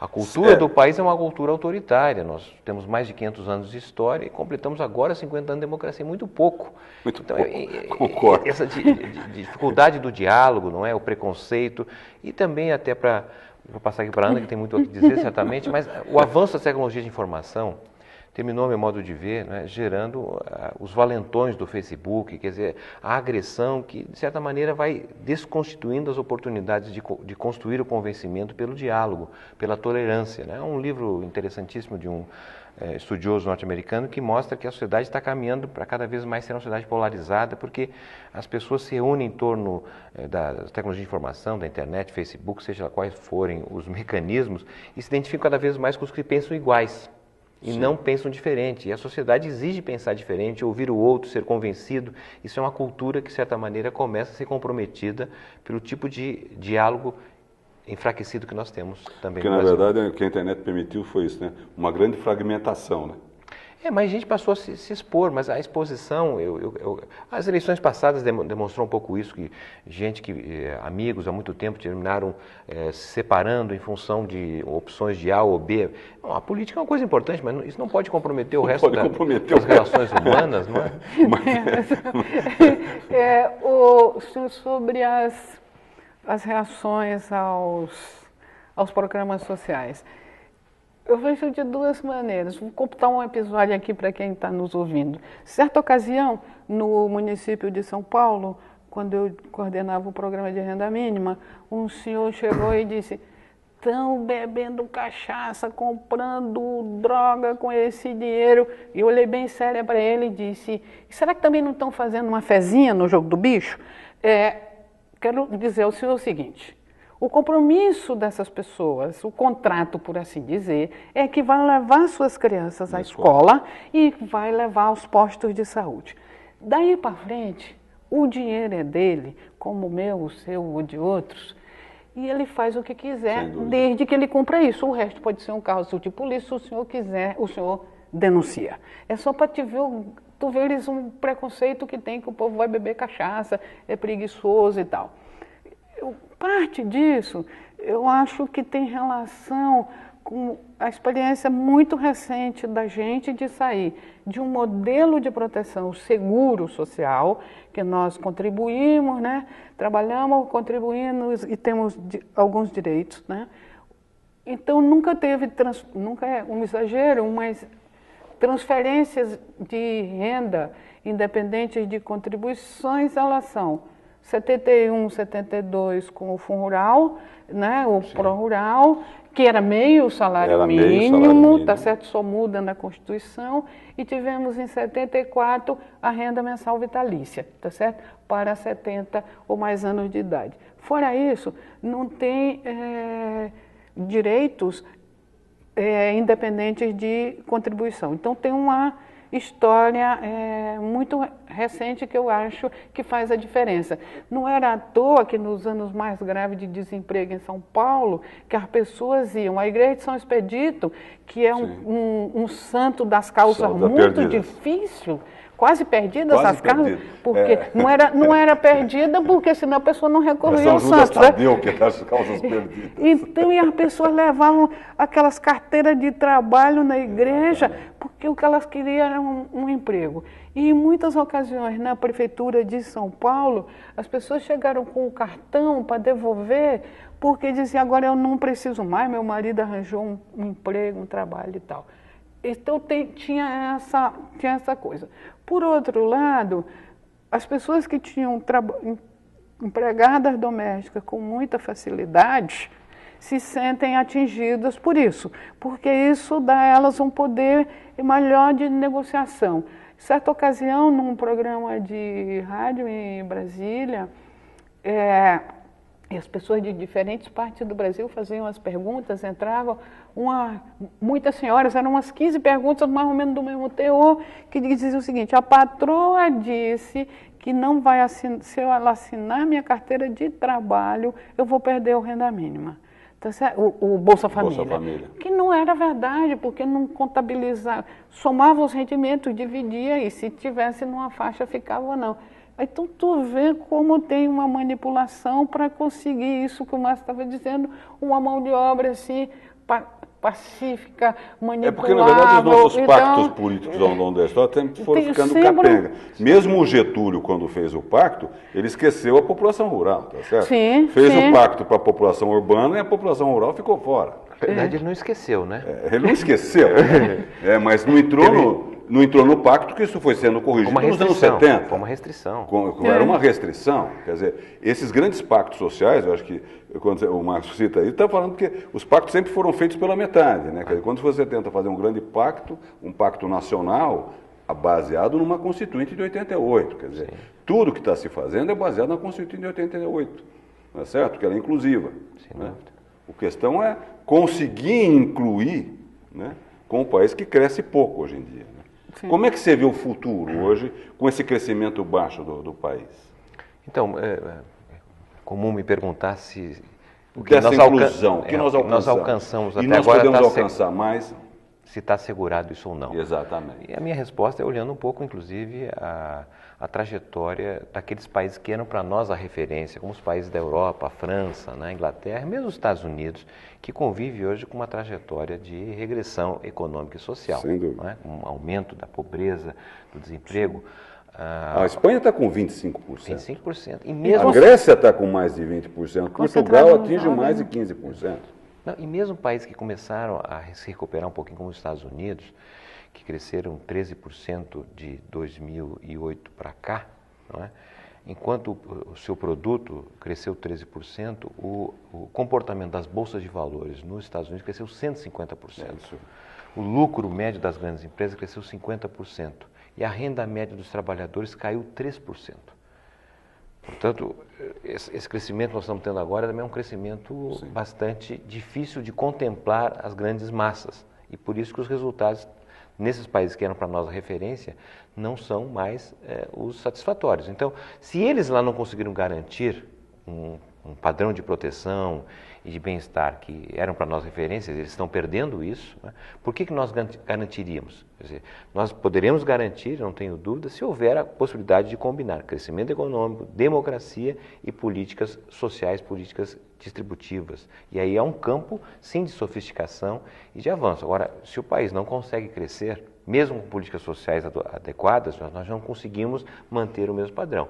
A, cultura certo. do país é uma cultura autoritária. Nós temos mais de 500 anos de história e completamos agora 50 anos de democracia, muito pouco. Muito então, pouco. É, é, *laughs* Concordo. Essa de, de, dificuldade do diálogo, não é, o preconceito e também até para vou passar aqui para a Ana que tem muito o que dizer certamente, mas o avanço da tecnologia de informação terminou, meu modo de ver, né, gerando uh, os valentões do Facebook, quer dizer, a agressão que, de certa maneira, vai desconstituindo as oportunidades de, de construir o convencimento pelo diálogo, pela tolerância. Né? É um livro interessantíssimo de um é, estudioso norte-americano que mostra que a sociedade está caminhando para cada vez mais ser uma sociedade polarizada, porque as pessoas se reúnem em torno é, da tecnologia de informação, da internet, Facebook, seja quais forem os mecanismos, e se identificam cada vez mais com os que pensam iguais e Sim. não pensam diferente. E a sociedade exige pensar diferente, ouvir o outro, ser convencido. Isso é uma cultura que, de certa maneira, começa a ser comprometida pelo tipo de diálogo enfraquecido que nós temos também Porque, na verdade, o que a internet permitiu foi isso, né? uma grande fragmentação. Né? É, mas a gente passou a se, se expor, mas a exposição, eu, eu, eu, as eleições passadas demonstrou um pouco isso, que gente que, eh, amigos há muito tempo, terminaram eh, se separando em função de opções de A ou B. Bom, a política é uma coisa importante, mas isso não pode comprometer o não resto da, comprometer das relações humanas, não é? *laughs* é, é o, sobre as, as reações aos, aos programas sociais. Eu vejo de duas maneiras. Vou computar um episódio aqui para quem está nos ouvindo. Certa ocasião, no município de São Paulo, quando eu coordenava o programa de renda mínima, um senhor chegou e disse: estão bebendo cachaça, comprando droga com esse dinheiro. E eu olhei bem séria para ele e disse: será que também não estão fazendo uma fezinha no jogo do bicho? É, quero dizer ao senhor o seguinte o compromisso dessas pessoas, o contrato, por assim dizer, é que vai levar suas crianças à escola e vai levar aos postos de saúde. Daí para frente, o dinheiro é dele, como o meu, o seu ou de outros, e ele faz o que quiser, desde que ele cumpra isso. O resto pode ser um caso de polícia, se o senhor quiser, o senhor denuncia. É só para te ver, tu veres um preconceito que tem que o povo vai beber cachaça, é preguiçoso e tal. Parte disso, eu acho que tem relação com a experiência muito recente da gente de sair de um modelo de proteção seguro social, que nós contribuímos, né? trabalhamos, contribuímos e temos alguns direitos. Né? Então, nunca teve, trans, nunca é um exagero, mas transferências de renda independentes de contribuições, elas são 71, 72 com o Fundo Rural, né, o Sim. Pro Rural, que era meio salário, era mínimo, meio salário mínimo, tá certo? Só muda na Constituição. E tivemos em 74 a renda mensal vitalícia, tá certo? Para 70 ou mais anos de idade. Fora isso, não tem é, direitos é, independentes de contribuição. Então tem uma história é, muito recente que eu acho que faz a diferença. Não era à toa que nos anos mais graves de desemprego em São Paulo, que as pessoas iam. À igreja de São Expedito, que é um, um, um, santo das causas muito difícil, quase perdidas quase as casas, porque é. não, era, não era *laughs* perdida, porque senão a pessoa não recorria ao santo. Né? que as causas perdidas. Então, e as pessoas levavam aquelas carteiras de trabalho na igreja, porque o que elas queriam era um, um emprego. E em muitas ocasiões, na prefeitura de São Paulo, as pessoas chegaram com o cartão para devolver, porque diziam, agora eu não preciso mais, meu marido arranjou um, um emprego, um trabalho e tal. Então tem, tinha, essa, tinha essa coisa. Por outro lado, as pessoas que tinham empregadas domésticas com muita facilidade se sentem atingidas por isso, porque isso dá a elas um poder maior de negociação. Certa ocasião, num programa de rádio em Brasília, é, e as pessoas de diferentes partes do Brasil faziam as perguntas, entravam, uma, muitas senhoras, eram umas 15 perguntas mais ou menos do mesmo teor, que diziam o seguinte, a patroa disse que não vai assinar, se eu assinar minha carteira de trabalho, eu vou perder o renda mínima. Tá o, o Bolsa Família, Bolsa Família. Que não era verdade, porque não contabilizava, somava os rendimentos, dividia e se tivesse numa faixa ficava ou não. Então tu vê como tem uma manipulação para conseguir isso que o Márcio estava dizendo, uma mão de obra assim pacífica, manipulável. É porque, na verdade, os nossos então, pactos políticos ao longo da história foram ficando sempre... capenga. Mesmo o Getúlio, quando fez o pacto, ele esqueceu a população rural, tá certo? Sim, fez sim. o pacto para a população urbana e a população rural ficou fora. Na verdade, ele não esqueceu, né? É, ele não esqueceu, *laughs* é, mas não entrou no não entrou no pacto que isso foi sendo corrigido nos anos 70. Foi uma restrição. era uma restrição. Quer dizer, esses grandes pactos sociais, eu acho que quando o Marcos cita aí, está falando que os pactos sempre foram feitos pela metade. Né? Quer dizer, quando você tenta fazer um grande pacto, um pacto nacional, baseado numa Constituinte de 88. Quer dizer, Sim. tudo que está se fazendo é baseado na Constituinte de 88. Não é certo? Que ela é inclusiva. Sim, né? A questão é conseguir incluir né, com um país que cresce pouco hoje em dia. Sim. Como é que você vê o futuro hoje com esse crescimento baixo do, do país? Então, é, é comum me perguntar se o que Dessa nós inclusão, o que é, nós alcançamos, nós alcançamos até e nós agora podemos tá alcançar mais se está assegurado isso ou não. Exatamente. E a minha resposta é olhando um pouco, inclusive, a, a trajetória daqueles países que eram para nós a referência, como os países da Europa, a França, né, a Inglaterra, mesmo os Estados Unidos, que convive hoje com uma trajetória de regressão econômica e social. Sem dúvida. Né, um aumento da pobreza, do desemprego. Ah, a Espanha está com 25%. 25%. E mesmo a Grécia está com mais de 20%. Portugal atinge mais de 15%. Não, e mesmo países que começaram a se recuperar um pouquinho, como os Estados Unidos, que cresceram 13% de 2008 para cá, é? enquanto o seu produto cresceu 13%, o, o, comportamento das bolsas de valores nos Estados Unidos cresceu 150%. É o lucro médio das grandes empresas cresceu 50%. E a renda média dos trabalhadores caiu 3%. Portanto, esse crescimento que nós estamos tendo agora também é um crescimento Sim. bastante difícil de contemplar as grandes massas. E por isso que os resultados nesses países que eram para nós a referência não são mais é, os satisfatórios. Então, se eles lá não conseguiram garantir um, um padrão de proteção e de bem-estar que eram para nós referências, eles estão perdendo isso, né? por que, que nós garantiríamos? Dizer, nós poderemos garantir, não tenho dúvida, se houver a possibilidade de combinar crescimento econômico, democracia e políticas sociais, políticas distributivas. E aí é um campo, sim, de sofisticação e de avanço. Agora, se o país não consegue crescer, mesmo com políticas sociais adequadas, nós não conseguimos manter o mesmo padrão.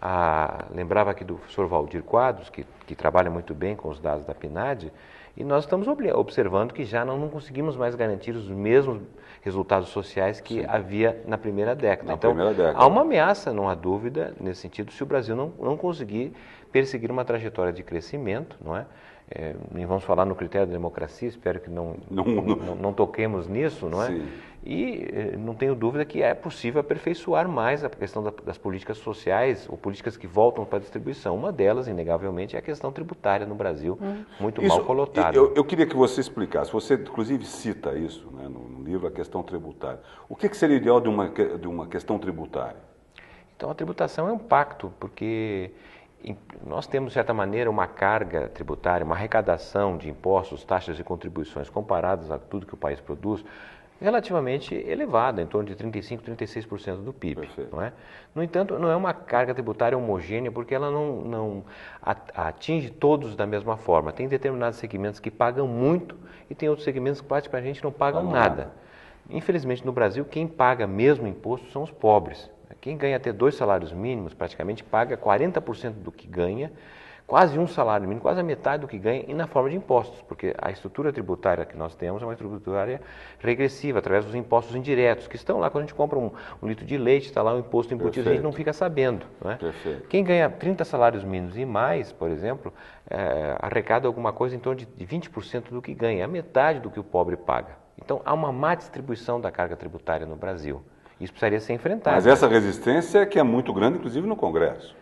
Ah, lembrava aqui do professor Valdir Quadros, que, que trabalha muito bem com os dados da PNAD, E nós estamos observando que já não, não conseguimos mais garantir os mesmos resultados sociais que Sim. havia na primeira década. Na então, primeira década. há uma ameaça, não há dúvida, nesse sentido, se o Brasil não, não conseguir perseguir uma trajetória de crescimento, não é? É, nem vamos falar no critério da democracia, espero que não, não, não, não, não toquemos nisso, não é? Sim. E eh, não tenho dúvida que é possível aperfeiçoar mais a questão da, das políticas sociais ou políticas que voltam para a distribuição. Uma delas, inegavelmente, é a questão tributária no Brasil, hum. muito isso, mal colotada. Eu, eu, queria que você explicasse, você inclusive cita isso né, no, no, livro, a questão tributária. O que, que seria ideal de uma, de uma questão tributária? Então, a tributação é um pacto, porque nós temos, de certa maneira, uma carga tributária, uma arrecadação de impostos, taxas e contribuições comparadas a tudo que o país produz, relativamente elevada, em torno de 35%, 36% do PIB. Não é? No entanto, não é uma carga tributária homogênea, porque ela não, não atinge todos da mesma forma. Tem determinados segmentos que pagam muito e tem outros segmentos que praticamente não pagam não nada. nada. Infelizmente, no Brasil, quem paga mesmo imposto são os pobres. Quem ganha até dois salários mínimos, praticamente paga 40% do que ganha, quase um salário mínimo, quase a metade do que ganha, e na forma de impostos, porque a estrutura tributária que nós temos é uma estrutura tributária regressiva, através dos impostos indiretos, que estão lá quando a gente compra um, um litro de leite, está lá o imposto embutido, Perfeito. a gente não fica sabendo. Não é? Quem ganha 30 salários mínimos e mais, por exemplo, é, arrecada alguma coisa em torno de 20% do que ganha, a metade do que o pobre paga. Então, há uma má distribuição da carga tributária no Brasil. Isso precisaria ser enfrentado. Mas essa resistência é que é muito grande, inclusive no Congresso.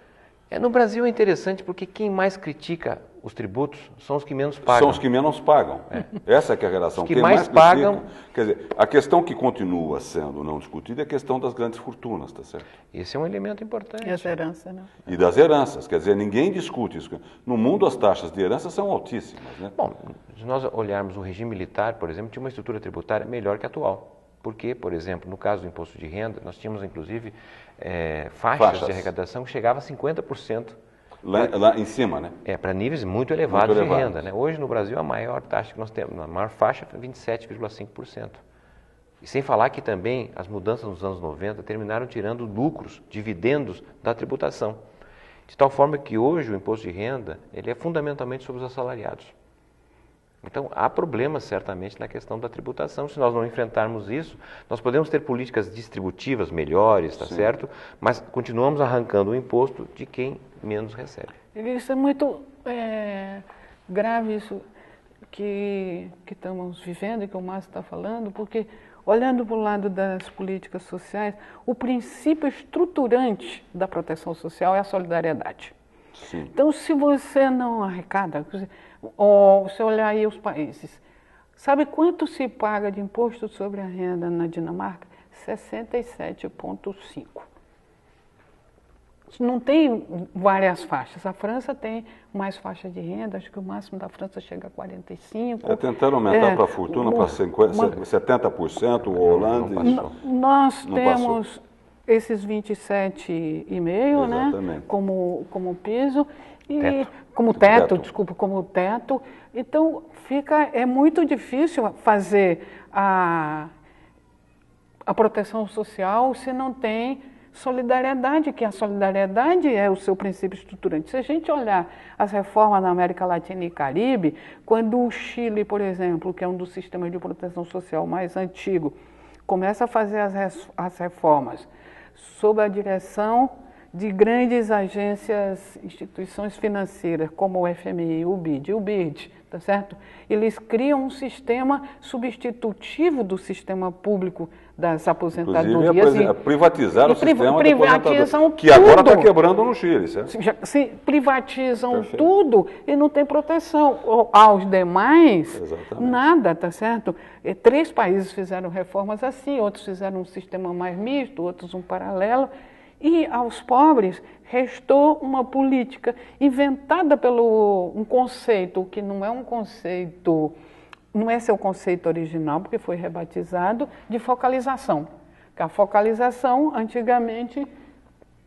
É, no Brasil é interessante porque quem mais critica os tributos são os que menos pagam. São os que menos pagam. É. Essa é, é a relação. Os que quem mais, mais pagam. Quer dizer, a questão que continua sendo não discutida é a questão das grandes fortunas, tá certo? Esse é um elemento importante. E as heranças, né? E das heranças. Quer dizer, ninguém discute isso. No mundo, as taxas de herança são altíssimas. Né? Bom, se nós olharmos o regime militar, por exemplo, tinha uma estrutura tributária melhor que a atual. Porque, por exemplo, no caso do imposto de renda, nós tínhamos inclusive é, faixas, faixas, de arrecadação que chegavam a 50%. Lá, lá, em cima, né? É, para níveis muito elevados muito de renda. Né? Hoje no Brasil a maior taxa que nós temos, a maior faixa é 27,5%. E sem falar que também as mudanças nos anos 90 terminaram tirando lucros, dividendos da tributação. De tal forma que hoje o imposto de renda ele é fundamentalmente sobre os assalariados. Então, há problemas certamente na questão da tributação. Se nós não enfrentarmos isso, nós podemos ter políticas distributivas melhores, tá certo? Mas continuamos arrancando o imposto de quem menos recebe. Isso é muito é, grave, isso que, que estamos vivendo e que o Márcio está falando, porque, olhando para o lado das políticas sociais, o princípio estruturante da proteção social é a solidariedade. Sim. Então, se você não arrecada, ou se olhar aí os países, sabe quanto se paga de imposto sobre a renda na Dinamarca? 67,5. Não tem várias faixas. A França tem mais faixa de renda, acho que o máximo da França chega a 45. É tentando aumentar é, para a fortuna para 70%, o Holanda. Nós não temos. Esses 27,5, né? Como, como piso. E teto. como teto, teto, desculpa, como teto. Então fica é muito difícil fazer a, a proteção social se não tem solidariedade, que a solidariedade é o seu princípio estruturante. Se a gente olhar as reformas na América Latina e Caribe, quando o Chile, por exemplo, que é um dos sistemas de proteção social mais antigo, começa a fazer as, as reformas sob a direção de grandes agências, instituições financeiras, como o FMI, o BID, o BID, tá certo? Eles criam um sistema substitutivo do sistema público das aposentadorias. e, privatizar o sistema privatizam que agora está quebrando no Chile, certo? Se privatizam Perfeito. tudo e não tem proteção. Aos demais, Exatamente. nada, tá certo? E três países fizeram reformas assim, outros fizeram um sistema mais misto, outros um paralelo. E aos pobres restou uma política inventada pelo um conceito que não é um conceito, não é seu conceito original, porque foi rebatizado, de focalização. Que a focalização, antigamente,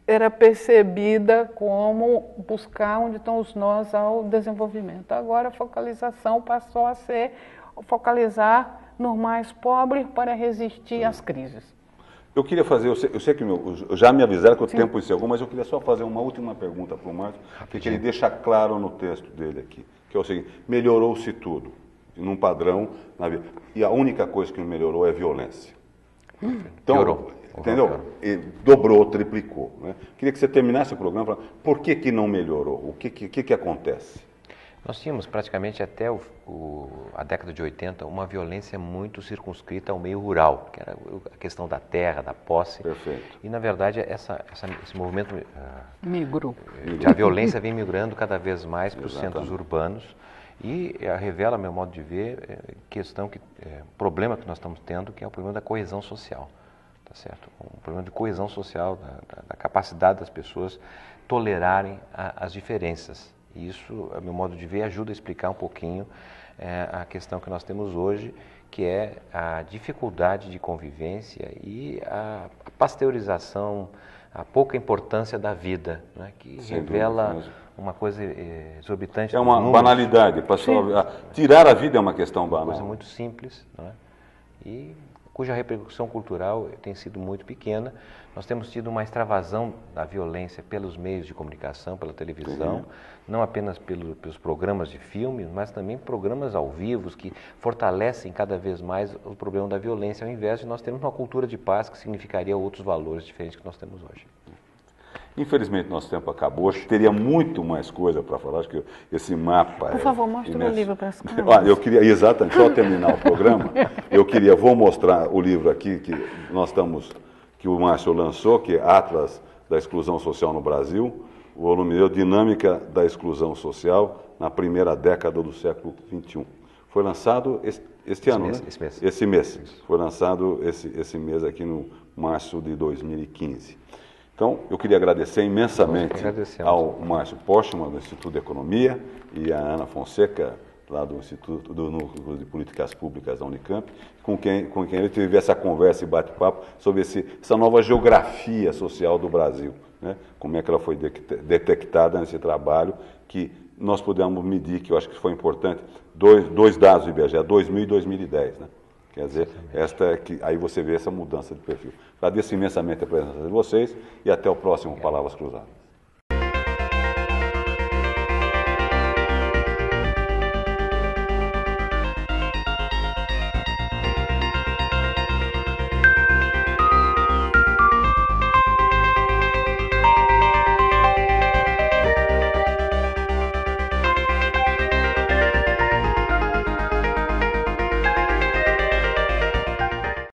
era percebida como buscar onde estão os nós ao desenvolvimento. Agora a focalização passou a ser focalizar no mais pobre para resistir às crises. Eu queria fazer, eu sei, eu sei que meu, já me avisaram que o Sim. tempo encerrou, mas eu queria só fazer uma última pergunta para o Márcio, que ele deixa claro no texto dele aqui. que é o seguinte, melhorou-se tudo, num padrão, na vida. e a única coisa que não melhorou é a violência. Então, Piorou. Entendeu? E dobrou, triplicou. Né? Queria que você terminasse o programa falando por que, que não melhorou? O que, que, que acontece? Nós tínhamos praticamente até o, o, a década de 80 uma violência muito circunscrita ao meio rural, que era a questão da terra, da posse. Perfeito. E, na verdade, essa, essa, esse movimento uh, Migrou. A violência vem migrando cada vez mais para os centros urbanos e uh, revela, meu modo de ver, uh, questão que, eh, problema que nós estamos tendo, que é o problema da coesão social. Tá certo? Um problema de coesão social, da, da, da capacidade das pessoas tolerarem a, as diferenças. E isso, a meu modo de ver, ajuda a explicar um pouquinho é, a questão que nós temos hoje, que é a dificuldade de convivência e a pasteurização, a pouca importância da vida, né, que Sem revela uma coisa é, exorbitante. É uma banalidade. tirar a vida é uma questão banal. Uma coisa muito simples. Né, e cuja repercussão cultural tem sido muito pequena. Nós temos tido uma extravasão da violência pelos meios de comunicação, pela televisão, uhum. não apenas pelo, pelos programas de filmes, mas também programas ao vivo que fortalecem cada vez mais o problema da violência, ao invés de nós termos uma cultura de paz que significaria outros valores diferentes que nós temos hoje. Infelizmente, nosso tempo acabou. Teria muito mais coisa para falar. Acho que esse mapa. Por favor, mostre o livro para as *laughs* câmeras. eu queria, exatamente, só terminar o programa. Eu queria, vou mostrar o livro aqui que nós estamos, que o Márcio lançou, que é Atlas da Exclusão Social no Brasil. O volume deu Dinâmica da Exclusão Social na primeira década do século XXI. Foi lançado este, este ano, mês, né? Esse mês. Esse mês. Foi lançado esse, esse mês aqui no março de 2015. Então, eu queria agradecer imensamente ao Márcio Postman, do Instituto de Economia, e à Ana Fonseca, lá do Instituto do Núcleo de Políticas Públicas da Unicamp, com quem, com quem ele teve essa conversa e bate-papo sobre esse, essa nova geografia social do Brasil. Né? Como é que ela foi detectada nesse trabalho que nós pudemos medir, que eu acho que foi importante, dois, dois dados do IBGE, 2000 e 2010. Né? Quer dizer, esta é que, aí você vê essa mudança de perfil. Agradeço imensamente a presença de vocês e até o próximo Palavras Cruzadas.